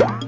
음.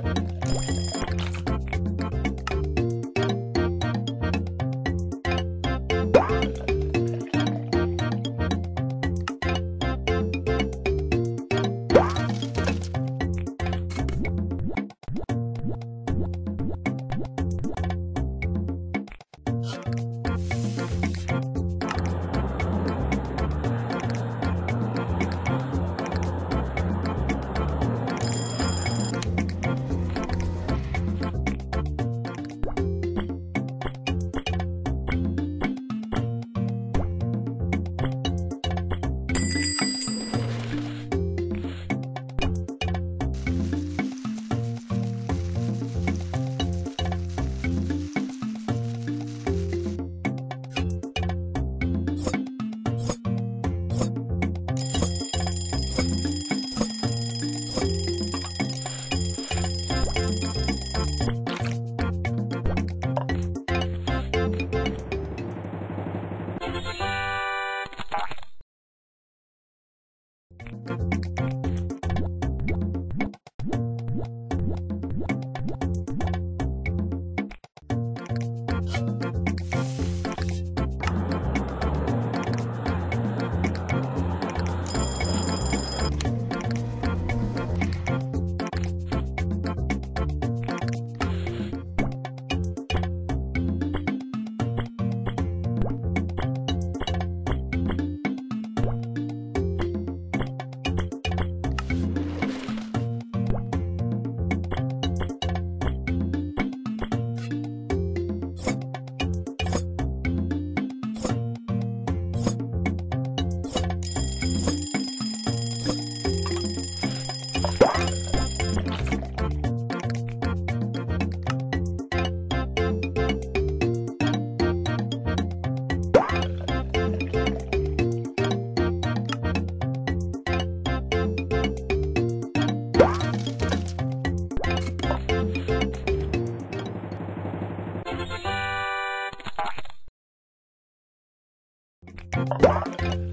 Thank